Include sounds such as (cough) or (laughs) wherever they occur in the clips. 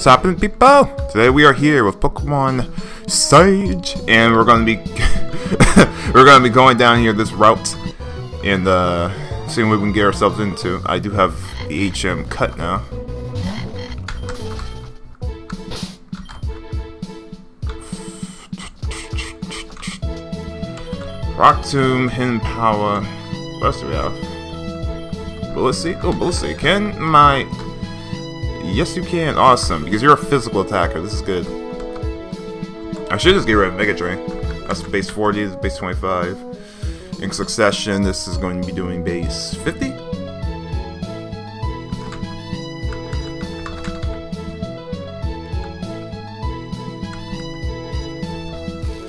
What's happening, people? Today we are here with Pokemon Sage, and we're gonna be (laughs) we're gonna be going down here this route and uh, seeing what we can get ourselves into. I do have the HM cut now. Rock Tomb, Hidden Power. What else do we have? Bullet Oh, Bullet Can my... Yes, you can. Awesome. Because you're a physical attacker. This is good. I should just get rid of Mega Drain. That's base 40, this is base 25. In succession, this is going to be doing base 50?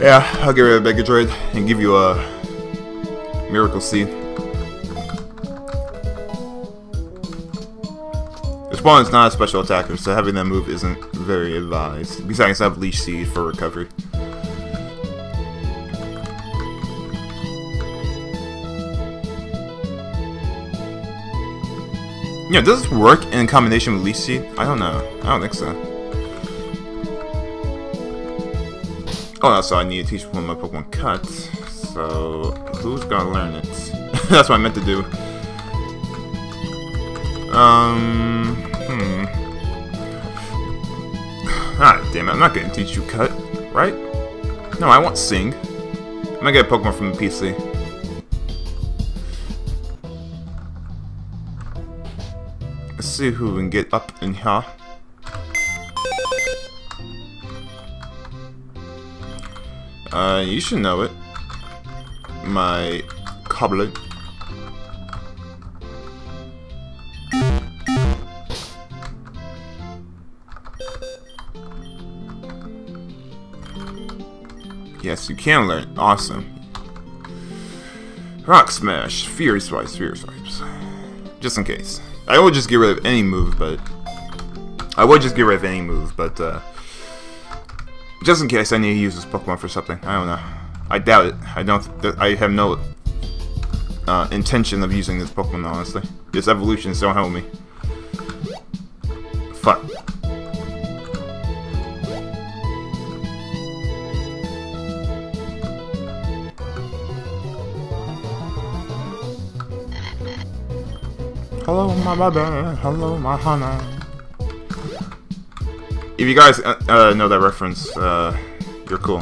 Yeah, I'll get rid of Mega and give you a Miracle Seed. Spawn is not a special attacker, so having that move isn't very advised. Besides, I have Leech Seed for recovery. Yeah, does this work in combination with Leech Seed? I don't know. I don't think so. Oh, that's all I need to teach one of my Pokemon Cut. So, who's gonna learn it? (laughs) that's what I meant to do. Um, Ah, damn it, I'm not gonna teach you Cut, right? No, I want Sing. I'm gonna get a Pokemon from the PC. Let's see who we can get up in here. Uh, you should know it. My Cobbler. Yes, you can learn. Awesome. Rock Smash. Fury Swipes. Fury Swipes. Just in case. I would just get rid of any move, but... I would just get rid of any move, but, uh... Just in case I need to use this Pokemon for something. I don't know. I doubt it. I don't... I have no... Uh, intention of using this Pokemon, honestly. This evolution don't help me. Hello, my baby. Hello, my honey. If you guys uh, uh, know that reference, uh, you're cool.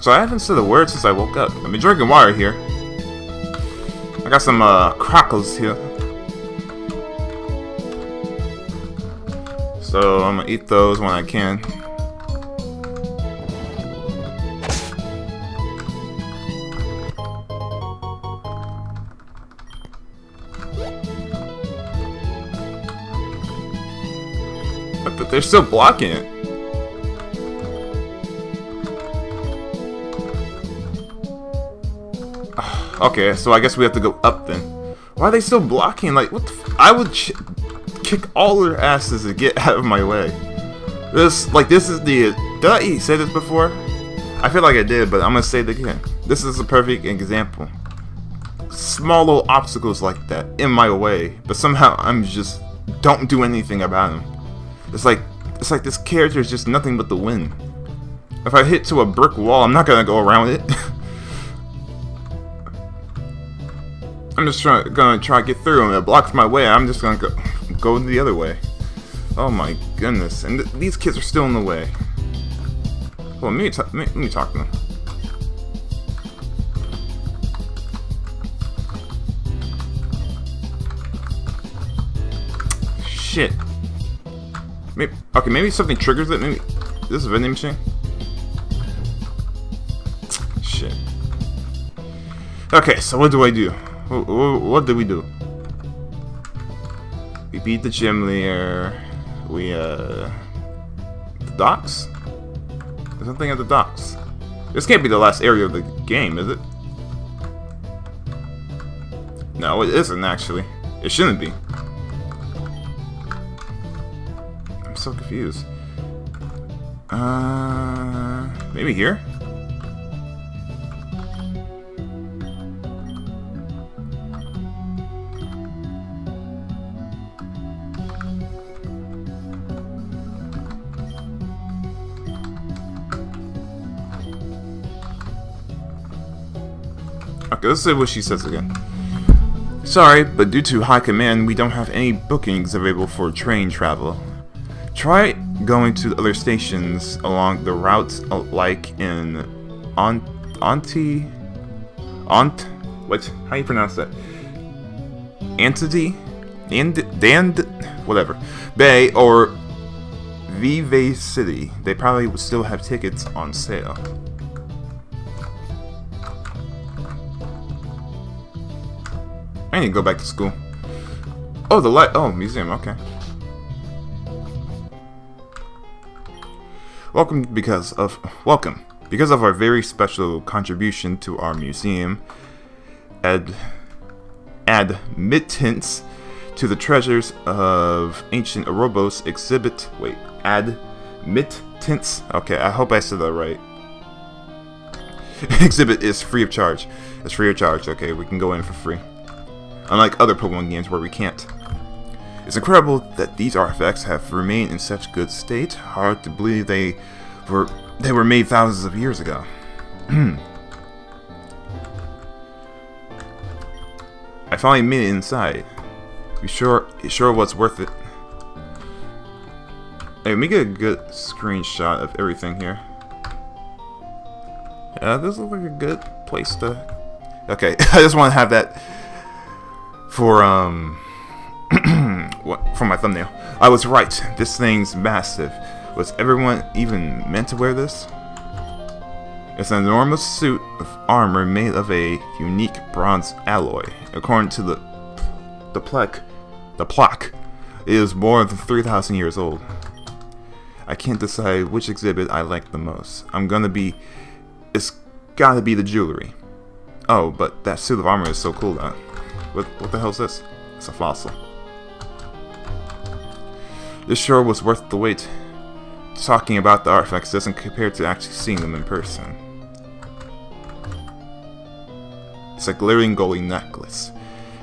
So I haven't said a word since I woke up. I've been drinking water here. I got some uh, crackles here. So I'm gonna eat those when I can. Still blocking it. (sighs) okay, so I guess we have to go up then. Why are they still blocking? Like, what I would kick all their asses to get (laughs) out of my way. This, like, this is the... Did I say this before? I feel like I did, but I'm gonna say it again. This is a perfect example. Small little obstacles like that in my way, but somehow I'm just don't do anything about them. It's like it's like this character is just nothing but the wind. If I hit to a brick wall, I'm not gonna go around it. (laughs) I'm just gonna try to get through, and it blocks my way. I'm just gonna go go the other way. Oh my goodness! And th these kids are still in the way. Well, let me, let me, let me talk to them. Shit. Maybe, okay, maybe something triggers it. Maybe this is a vending machine. Shit. Okay, so what do I do? What, what do we do? We beat the gym leader. We uh, the docks. There's something at the docks. This can't be the last area of the game, is it? No, it isn't actually. It shouldn't be. so confused. Uh, maybe here? Okay, let's see what she says again. Sorry, but due to high command, we don't have any bookings available for train travel. Try going to other stations along the route uh, like in Aunt, Auntie... Aunt... What? How you pronounce that? Antity? And... Dand... Whatever. Bay or Vevey City. They probably would still have tickets on sale. I need to go back to school. Oh, the light. Oh, museum. Okay. Welcome because of welcome because of our very special contribution to our museum. Ad admittance to the treasures of ancient Orobos exhibit. Wait, admittance. Okay, I hope I said that right. (laughs) exhibit is free of charge. It's free of charge. Okay, we can go in for free unlike other Pokemon games where we can't. It's incredible that these artifacts have remained in such good state. Hard to believe they were they were made thousands of years ago. (clears throat) I finally made it inside. You sure you sure was worth it? Hey, let me get a good screenshot of everything here. Yeah, this looks like a good place to... Okay, (laughs) I just want to have that for um (clears throat) what for my thumbnail. I was right. This thing's massive. Was everyone even meant to wear this? It's an enormous suit of armor made of a unique bronze alloy. According to the the plaque, the plaque is more than 3,000 years old. I can't decide which exhibit I like the most. I'm gonna be, it's gotta be the jewelry. Oh, but that suit of armor is so cool though. What, what the hell is this? It's a fossil. This sure was worth the wait. Talking about the artifacts doesn't compare to actually seeing them in person. It's a glittering gold necklace.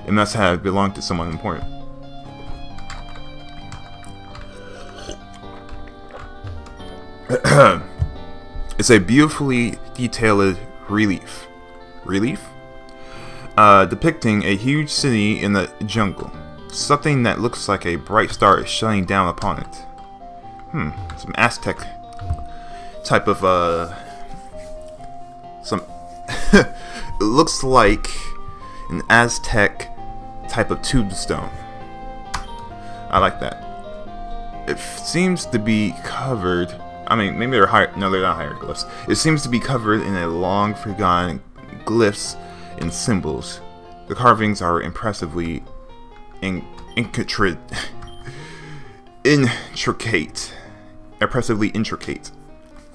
It must have belonged to someone important. (clears throat) it's a beautifully detailed relief. Relief? uh, depicting a huge city in the jungle. Something that looks like a bright star is shining down upon it. Hmm, some Aztec type of, uh, some, (laughs) it looks like an Aztec type of tombstone. I like that. It seems to be covered, I mean, maybe they're higher, no, they're not hieroglyphs. It seems to be covered in a long forgotten glyphs and symbols. The carvings are impressively in intricate, intricate, impressively intricate.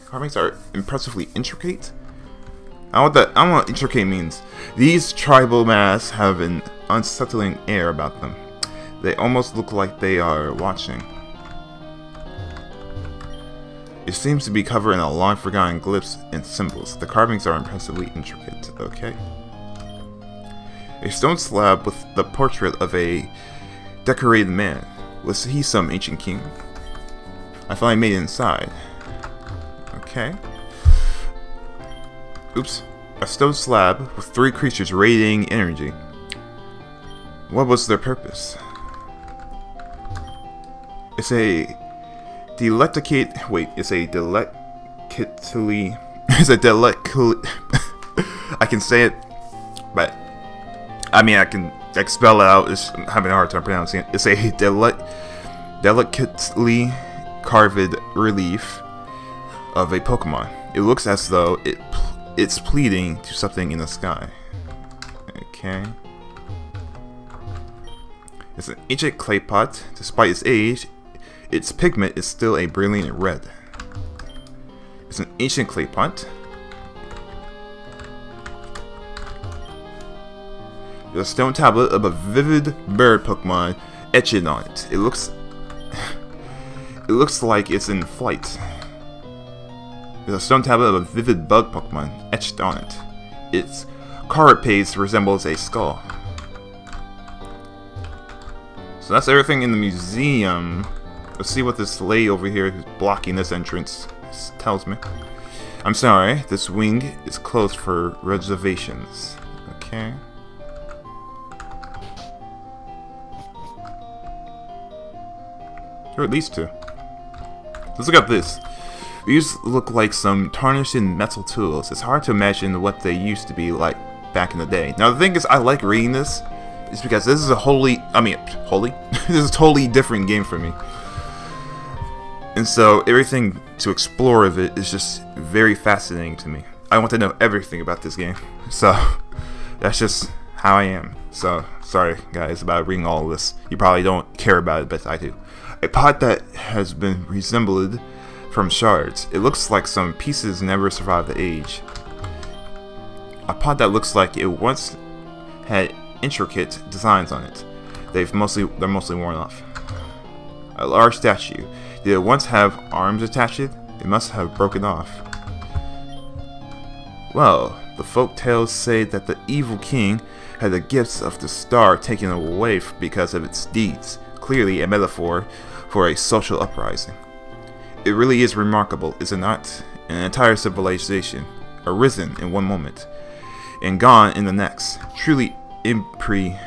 Carvings are impressively intricate. I want that. I don't know what intricate means. These tribal masks have an unsettling air about them. They almost look like they are watching. It seems to be covered in a long forgotten glyphs and symbols. The carvings are impressively intricate. Okay. A stone slab with the portrait of a decorated man. Was he some ancient king? I finally made it inside. Okay. Oops. A stone slab with three creatures radiating energy. What was their purpose? It's a delecticate. Wait, it's a delectly. (laughs) It's a delectly. (laughs) I can say it, but I mean, I can expel it out. It's I'm having a hard time pronouncing it. It's a deli delicately carved relief of a Pokemon. It looks as though it it's pleading to something in the sky. Okay. It's an ancient clay pot. Despite its age, its pigment is still a brilliant red. It's an ancient clay pot. A stone tablet of a vivid bird Pokemon etched on it. It looks (sighs) it looks like it's in flight. There's a stone tablet of a vivid bug Pokemon etched on it. Its carapace resembles a skull. So that's everything in the museum. Let's see what this lady over here who's blocking this entrance tells me. I'm sorry, this wing is closed for reservations. Okay. Or at least two. Let's look at this. These look like some tarnished metal tools. It's hard to imagine what they used to be like back in the day. Now the thing is, I like reading this, is because this is a wholly, I mean, wholly? (laughs) this is a totally different game for me. And so everything to explore of it is just very fascinating to me. I want to know everything about this game. (laughs) So that's just how I am. So sorry guys about reading all this. You probably don't care about it, but I do. A pot that has been resembled from shards. It looks like some pieces never survived the age. A pot that looks like it once had intricate designs on it. They've mostly they're mostly worn off. A large statue. Did it once have arms attached? It must have broken off. Well, the folk tales say that the evil king had the gifts of the star taken away because of its deeds, clearly a metaphor for a social uprising. It really is remarkable, is it not? An entire civilization, arisen in one moment, and gone in the next. Truly impre...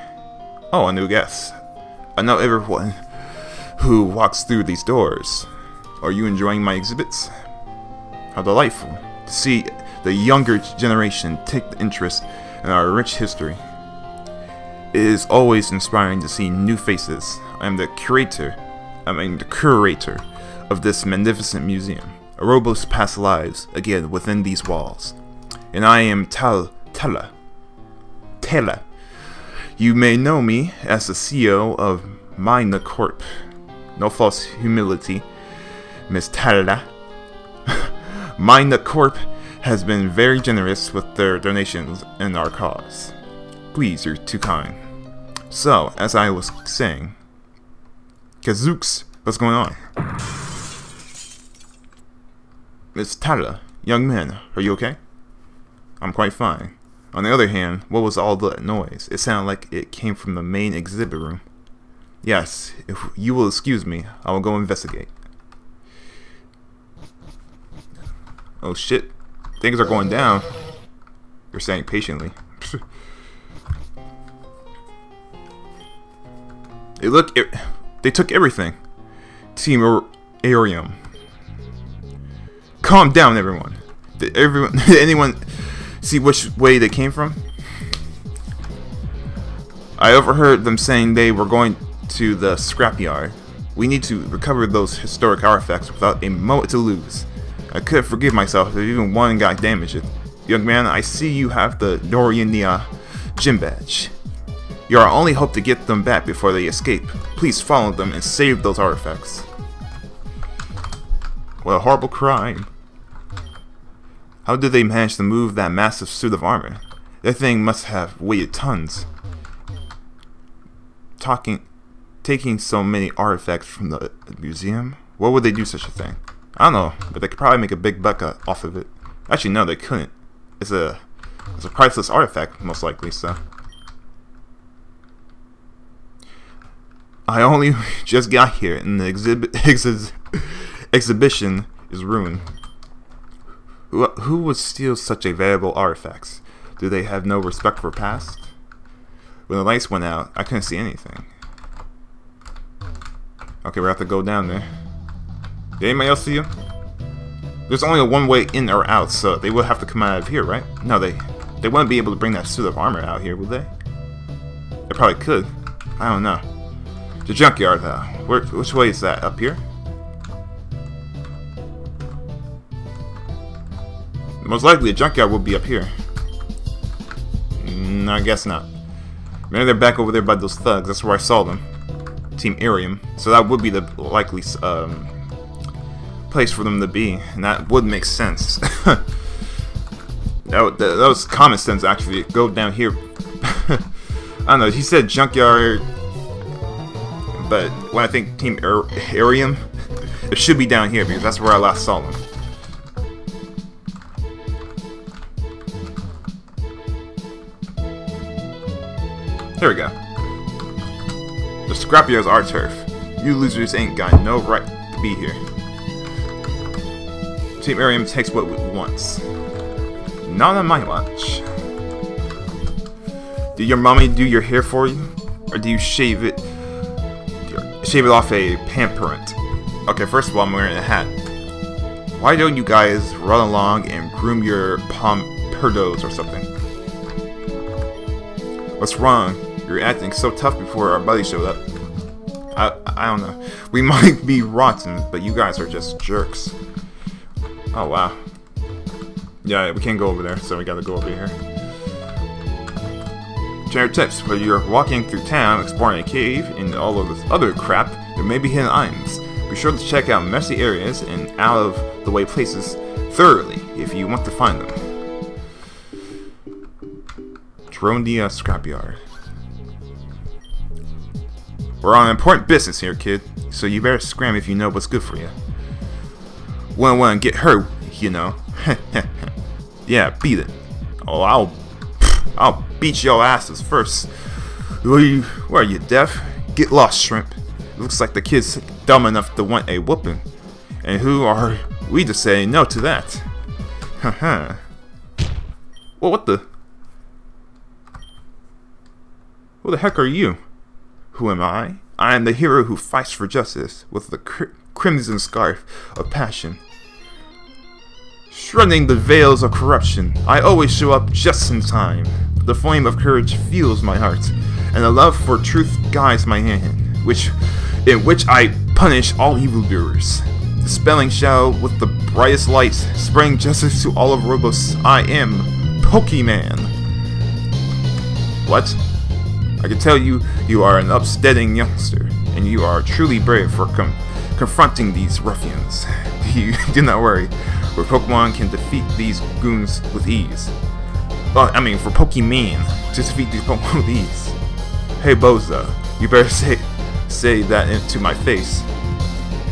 Oh, a new guest. I know everyone who walks through these doors. Are you enjoying my exhibits? How delightful to see the younger generation take the interest in our rich history. It is always inspiring to see new faces. I am the curator, I mean the curator of this magnificent museum. A robust past lives, again, within these walls. And I am Tal Tella. Tella. You may know me as the CEO of Mina Corp. No false humility, Miss Tella. (laughs) Mina Corp has been very generous with their donations in our cause. Please, you're too kind. So, as I was saying, Kazooks, what's going on? Miss Tala, young man, are you okay? I'm quite fine. On the other hand, what was all the noise? It sounded like it came from the main exhibit room. Yes, if you will excuse me, I will go investigate. Oh shit. Things are going down. You're saying patiently. (laughs) they look. They took everything. Team Arium. Calm down, everyone. Did everyone? Did (laughs) anyone see which way they came from? I overheard them saying they were going to the scrapyard. We need to recover those historic artifacts without a moment to lose. I couldn't forgive myself if even one got damaged. Young man, I see you have the Doriania gym badge. You're our only hope to get them back before they escape. Please follow them and save those artifacts. What a horrible crime. How did they manage to move that massive suit of armor? That thing must have weighed tons. Talking, taking so many artifacts from the museum? What would they do such a thing? I don't know, but they could probably make a big buck off of it. Actually, no, they couldn't. It's a it's a priceless artifact, most likely. So I only (laughs) just got here, and the exhibit (laughs) exhibition is ruined. Who who would steal such a valuable artifacts? Do they have no respect for past? When the lights went out, I couldn't see anything. Okay, we have to go down there. Did anybody else see you? There's only a one way in or out, so they would have to come out of here, right? No, they they wouldn't be able to bring that suit of armor out here, would they? They probably could. I don't know. The junkyard, though. Where, which way is that? Up here? Most likely, the junkyard will be up here. Mm, I guess not. Maybe they're back over there by those thugs. That's where I saw them. Team Arium. So that would be the likely um, place for them to be, and that would make sense. (laughs) that, that, that, was common sense, actually. Go down here. (laughs) I don't know, he said junkyard, but when I think Team Arium, it should be down here, because that's where I last saw them. Here we go. The Scrapyard's our turf. You losers ain't got no right to be here. Team Arium takes what it wants. Not on my watch. Did your mommy do your hair for you? Or do you shave it shave it off a pamperant? Okay, first of all, I'm wearing a hat. Why don't you guys run along and groom your pomperdos or something? What's wrong? You're acting so tough before our buddy showed up. I, I don't know. We (laughs) might be rotten, but you guys are just jerks. Oh, wow. Yeah, we can't go over there, so we gotta go over here. General tips, when you're walking through town, exploring a cave, and all of this other crap, there may be hidden items. Be sure to check out messy areas and out-of-the-way places thoroughly if you want to find them. Dronia uh, Scrapyard. We're on important business here, kid, so you better scram if you know what's good for you. Want to get hurt, you know. (laughs) yeah, beat it. Oh, I'll, I'll beat your asses first. What are you, are you, deaf? Get lost, shrimp. Looks like the kid's dumb enough to want a whooping. And who are we to say no to that? Haha. well, what the? Who the heck are you? Who am I? I am the hero who fights for justice with the cr crimson scarf of passion. Shredding the veils of corruption, I always show up just in time. The flame of courage fuels my heart, and the love for truth guides my hand, which, in which I punish all evildoers. Dispelling shadow with the brightest light, spreading justice to all of Robos, I am Pokeman. What? I can tell you, you are an upstanding youngster, and you are truly brave for com confronting these ruffians. (laughs) You do not worry, where Pokeman can defeat these goons with ease. Well, I mean, for Pokeman to defeat these Pokemon (laughs) with ease. Hey Boza, you better (laughs) say say that into my face.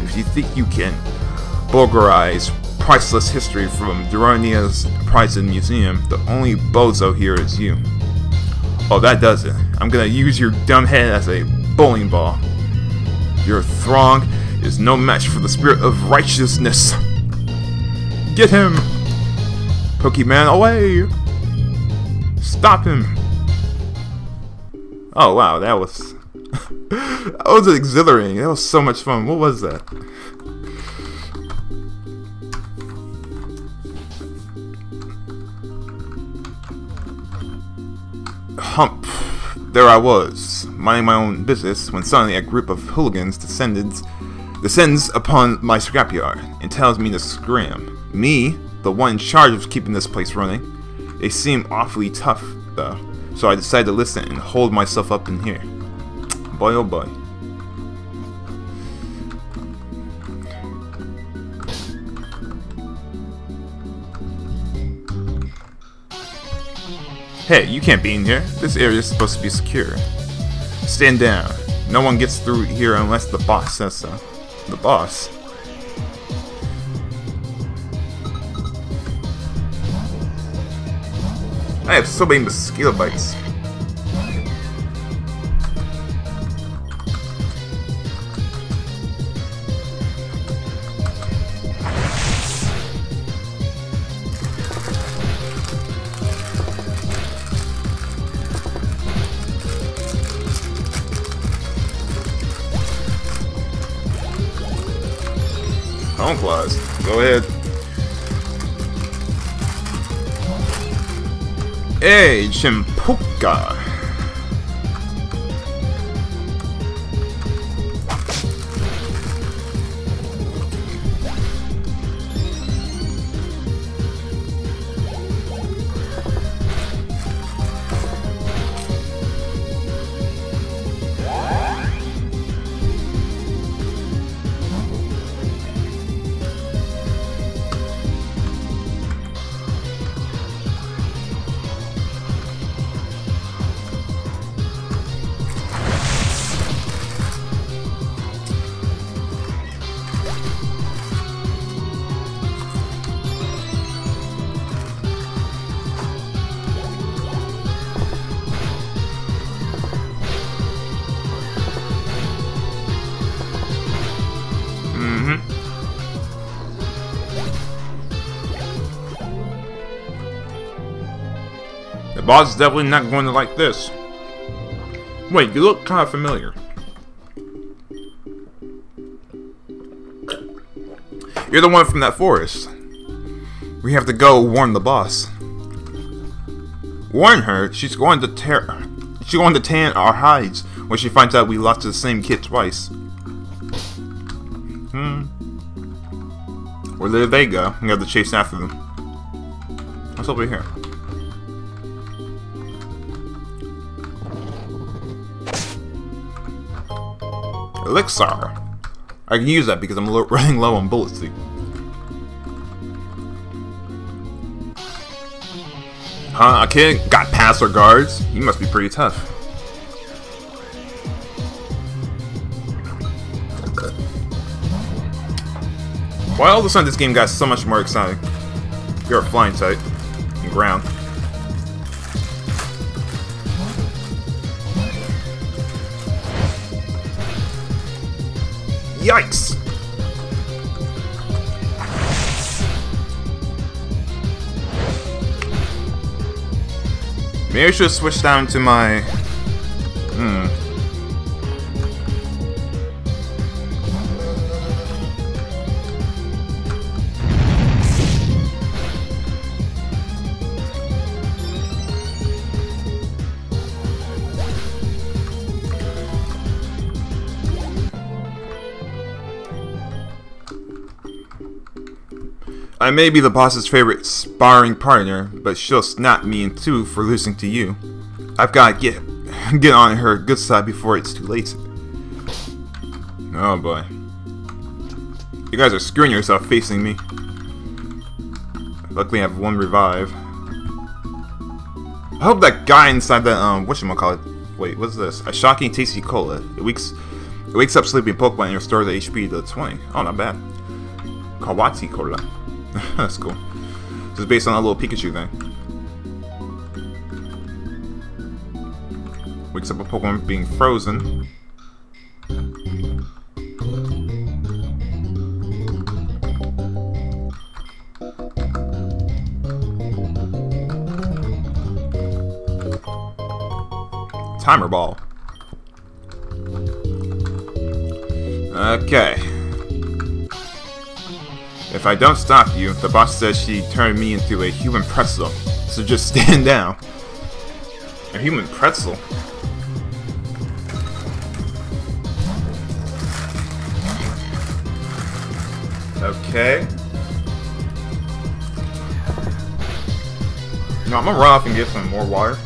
If you think you can bulgarize priceless history from Durania's Prized Museum, the only bozo here is you. Oh, that does it. I'm gonna use your dumb head as a bowling ball. Your throng is no match for the spirit of righteousness. Get him! Pokeman away! Stop him! Oh wow, that was... (laughs) that was exhilarating. That was so much fun. What was that? Hump. There I was, minding my own business, when suddenly a group of hooligans descended, descends upon my scrapyard and tells me to scram. Me, the one in charge of keeping this place running. They seem awfully tough, though, so I decided to listen and hold myself up in here. Boy oh boy. Hey, you can't be in here. This area is supposed to be secure. Stand down. No one gets through here unless the boss says so. The boss? I have so many mosquito bites. Hey, boss is definitely not going to like this. Wait, you look kind of familiar. You're the one from that forest. We have to go warn the boss. Warn her? She's going to tear... She's going to tan our hides when she finds out we lost the same kid twice. Hmm. Where did they go? We have to chase after them. What's over here? Elixir. I can use that because I'm (laughs) running low on bullets. Huh? A kid got past our guards? He must be pretty tough. Why all of a sudden this game got so much more exciting? You're a flying type. And ground. Yikes! Maybe I should switch down to my... may be the boss's favorite sparring partner, but she'll snap me in two for losing to you. I've got to get (laughs) get on her good side before it's too late. Oh boy. You guys are screwing yourself facing me. Luckily I have one revive. I hope that guy inside that, um, whatchamacallit. Wait, what's this? A shocking tasty cola. It wakes, it wakes up sleeping Pokemon and restores the HP to 20. Oh, not bad. Kawati cola. (laughs) That's cool. This is based on a little Pikachu thing. Wakes up a Pokemon being frozen. Timer ball. Okay. If I don't stop you, the boss says she turned me into a human pretzel. So just stand down. A human pretzel? Okay. No, I'm gonna run off and get some more water.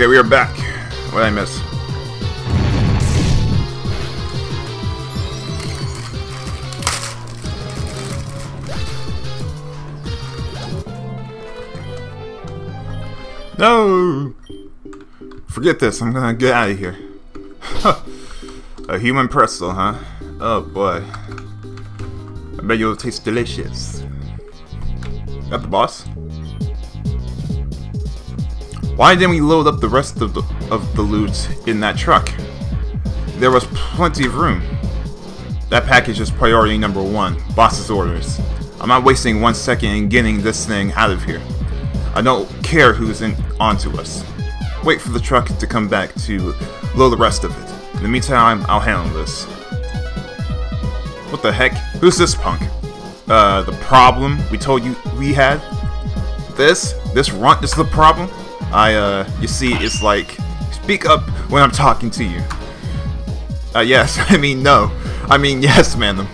Okay, we are back. What did I miss? No! Forget this, I'm gonna get out of here. (laughs) A human pretzel, huh? Oh boy. I bet you'll taste delicious. Got the boss? Why didn't we load up the rest of the, of the loot in that truck? There was plenty of room. That package is priority number one, boss's orders. I'm not wasting one second in getting this thing out of here. I don't care who's in onto us. Wait for the truck to come back to load the rest of it. In the meantime, I'll handle this. What the heck? Who's this punk? uh, the problem we told you we had. This, this runt is the problem. I, uh, you see, it's like, speak up when I'm talking to you. Uh, yes, (laughs) I mean no. I mean (laughs) yes, man.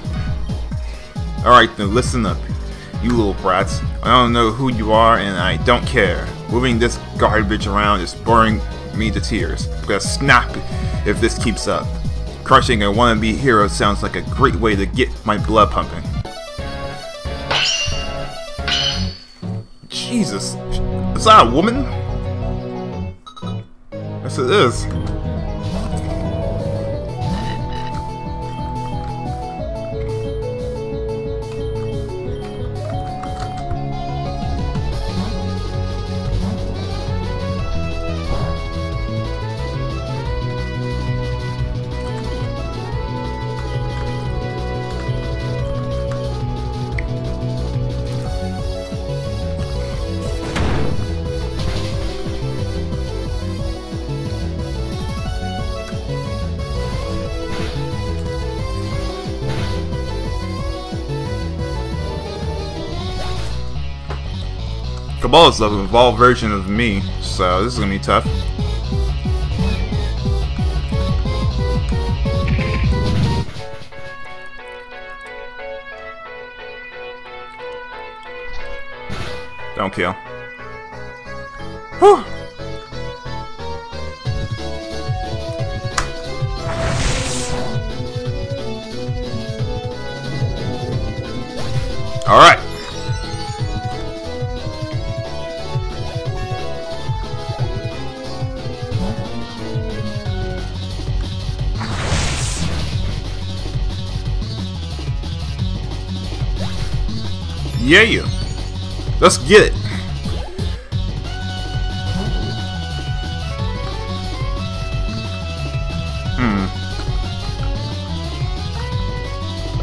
Alright then, listen up. You little brats. I don't know who you are and I don't care. Moving this garbage around is boring me to tears. I'm gonna snap if this keeps up. Crushing a wannabe hero sounds like a great way to get my blood pumping. Jesus. Is that a woman? It is. Cabal is the evolved version of me, so this is gonna be tough. Don't kill. Whew. All right. Yeah. Let's get it. Hmm.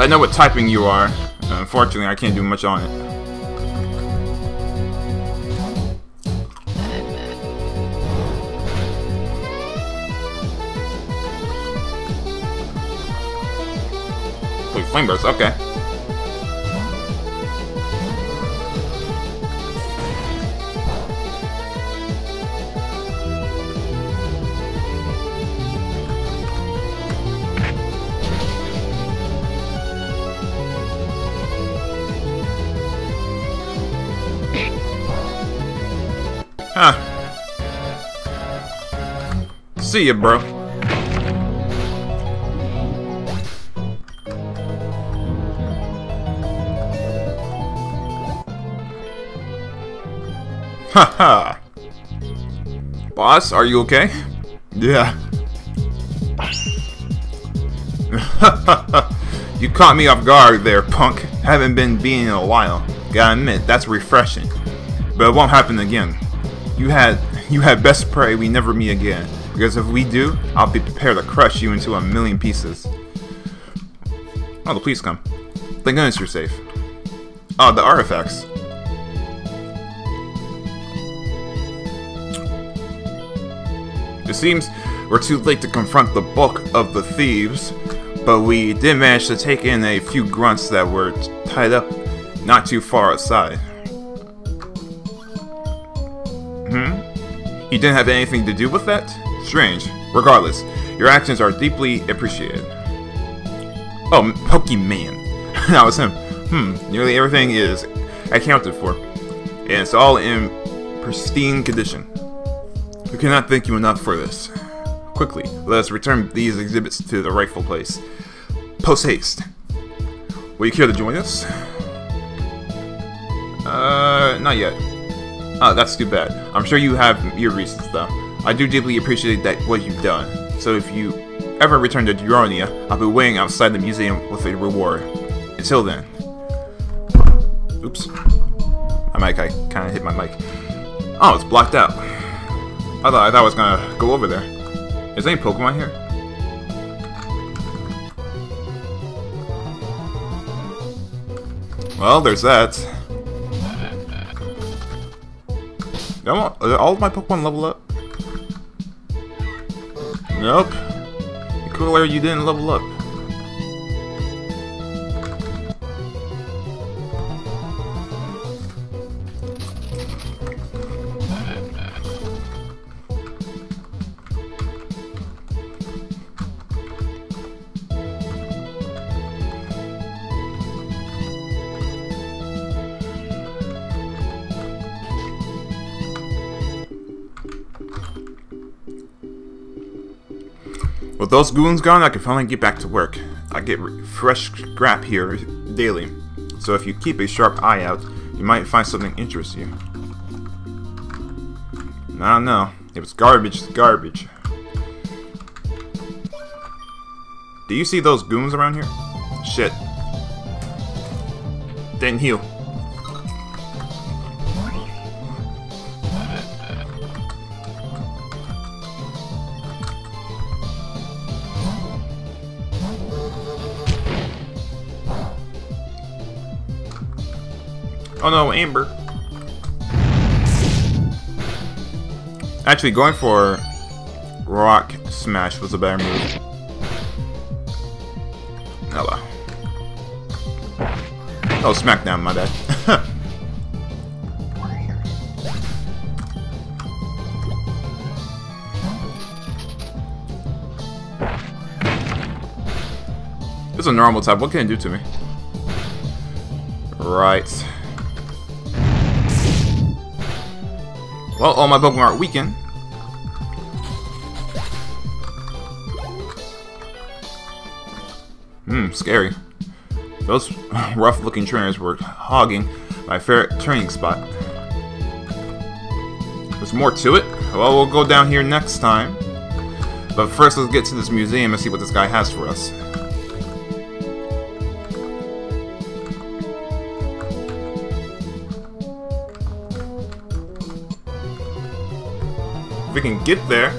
I know what typing you are. Unfortunately, I can't do much on it. Wait, flame burst, okay. See you, bro. Haha. Boss, are you okay? Yeah. (laughs) you caught me off guard there, punk. Haven't been being in a while. Gotta admit, that's refreshing. But it won't happen again. You had you had best pray we never meet again. Because if we do, I'll be prepared to crush you into a million pieces. Oh, the police come. Thank goodness you're safe. Oh, the artifacts. It seems we're too late to confront the bulk of the thieves, but we did manage to take in a few grunts that were tied up not too far aside. Hmm? You didn't have anything to do with that? Strange. Regardless, your actions are deeply appreciated. Oh, Pokeman. (laughs) that was him. Hmm, nearly everything is accounted for. And it's all in pristine condition. We cannot thank you enough for this. Quickly, let us return these exhibits to the rightful place. Post haste. Will you care to join us? Uh, not yet. Oh, that's too bad. I'm sure you have your reasons, though. I do deeply appreciate that what you've done. So if you ever return to Duronia, I'll be waiting outside the museum with a reward. Until then. Oops. My mic, I kind of hit my mic. Oh, it's blocked out. I thought I thought I was gonna go over there. Is there any Pokemon here? Well, there's that. All, all of my Pokemon level up? Nope. Cooler, you didn't level up. Those goons gone, I can finally get back to work. I get fresh scrap here daily, so if you keep a sharp eye out, you might find something interests you. I don't know. If it's garbage, garbage. Do you see those goons around here? Shit. Didn't heal. Oh no, Amber. Actually, going for Rock Smash was a better move. Hello. Oh, Smackdown, my bad. it's a normal type. What can it do to me? Right. Well, all my Pokemon are weakened. Hmm, scary. Those (laughs) rough-looking trainers were hogging my favorite training spot. There's more to it? Well, we'll go down here next time. But first, let's get to this museum and see what this guy has for us. Can get there.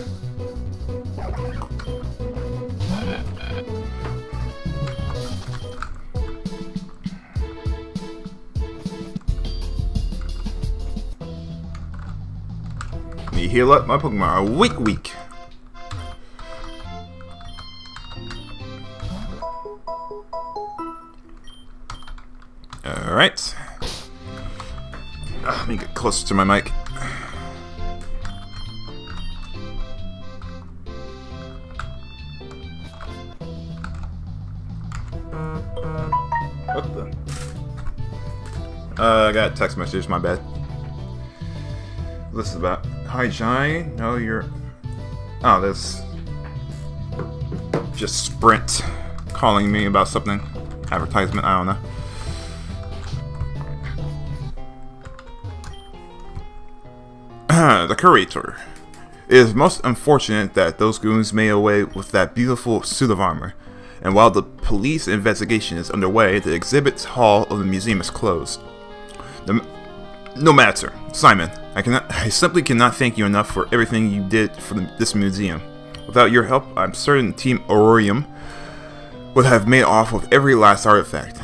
Me heal up my Pokemon weak weak. Alright. Uh, let me get closer to my mic. Text message, my bad. This is about. Hi, Johnny. No, you're. Oh, this. Just Sprint calling me about something. Advertisement, I don't know. (clears throat) the curator. It is most unfortunate that those goons made away with that beautiful suit of armor, and while the police investigation is underway, the exhibits hall of the museum is closed. The, no matter, Simon, I cannot, I simply cannot thank you enough for everything you did for the, this museum. Without your help, I'm certain Team Aurorium would have made off with every last artifact.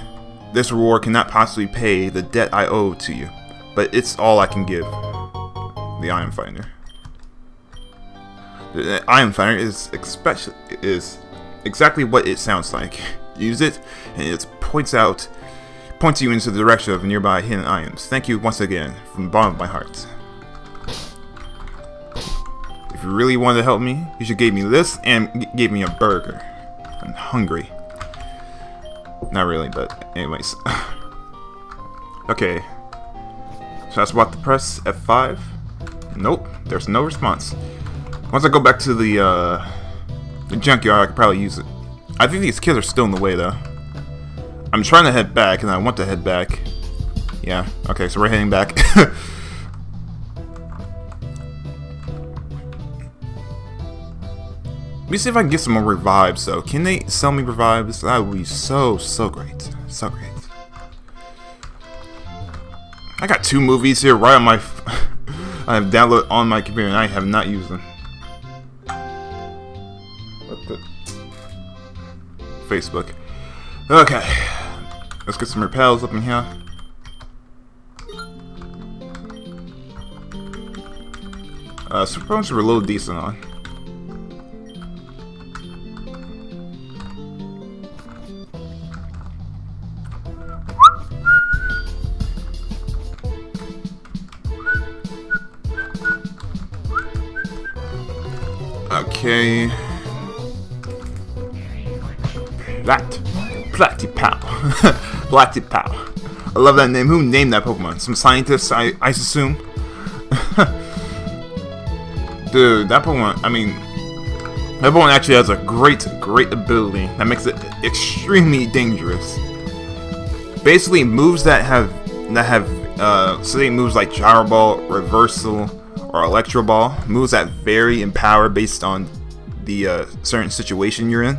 This reward cannot possibly pay the debt I owe to you, but it's all I can give. The Item Finder. The Item Finder is especially is exactly what it sounds like. Use it, and it points out, points you into the direction of nearby hidden items. Thank you once again from the bottom of my heart. If you really wanted to help me, you should give me this and give me a burger. I'm hungry. Not really, but anyways. (laughs) okay. So that's what to press F5. Nope, there's no response. Once I go back to the, uh, the junkyard, I could probably use it. I think these kids are still in the way, though. I'm trying to head back, and I want to head back. Yeah, okay, so we're heading back. (laughs) Let me see if I can get some more revives, though. Can they sell me revives? That would be so, so great. So great. I got two movies here right on my... (laughs) I have downloaded on my computer and I have not used them. What the... Facebook. Okay. Let's get some repels up in here. Uh, super potions are a little decent on. Okay. (laughs) Plat. Tip Platypal. I love that name. Who named that Pokemon? Some scientists, I, I assume? (laughs) Dude, that Pokemon, I mean, Everyone actually has a great, great ability that makes it extremely dangerous. Basically, moves that have that have uh, say moves like Gyro Ball, Reversal, or Electro Ball, moves that vary in power based on the uh, certain situation you're in.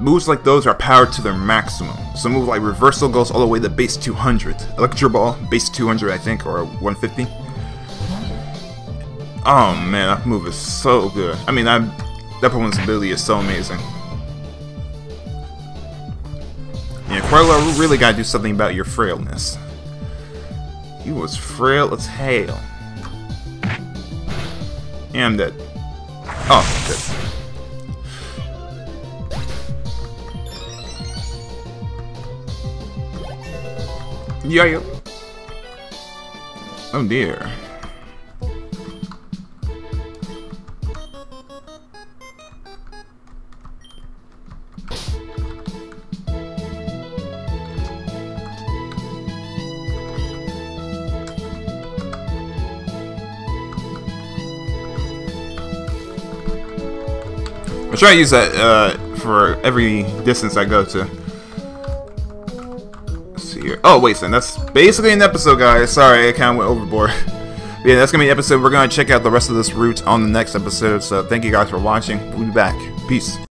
Moves like those are powered to their maximum. So move like Reversal goes all the way to base 200. Electro Ball, base 200 I think, or 150. Oh man, that move is so good. I mean, I'm that opponent's ability is so amazing. Yeah, Quaglor really gotta do something about your frailness. He was frail as hell. Yeah, I'm dead. Oh, good. Yeah, Oh dear. I try to use that uh, for every distance I go to. Oh, wait, son, that's basically an episode, guys. Sorry, I kind of went overboard. (laughs) yeah, that's going to be an episode. We're going to check out the rest of this route on the next episode. So thank you guys for watching. We'll be back. Peace.